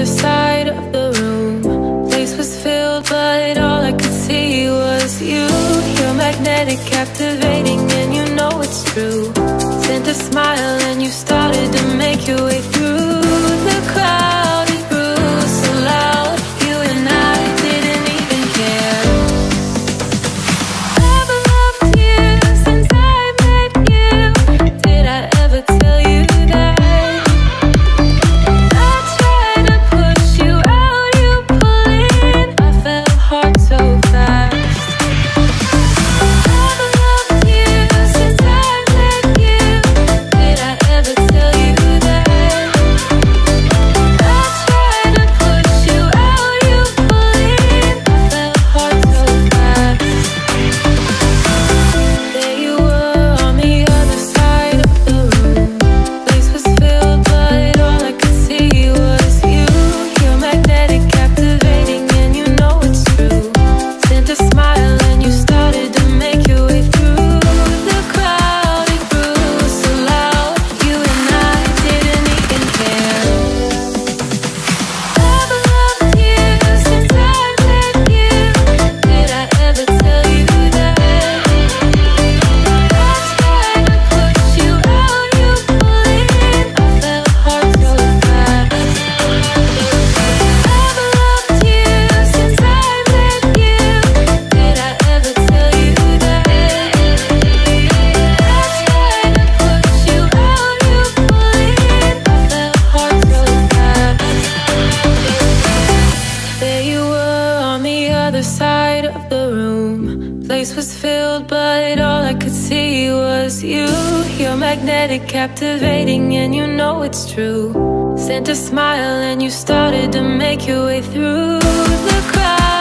other side of the room. Place was filled but all I could see was you. You're magnetic, captivating and you know it's true. Sent a smile and you started to make your way other side of the room. Place was filled but all I could see was you. You're magnetic, captivating and you know it's true. Sent a smile and you started to make your way through the crowd.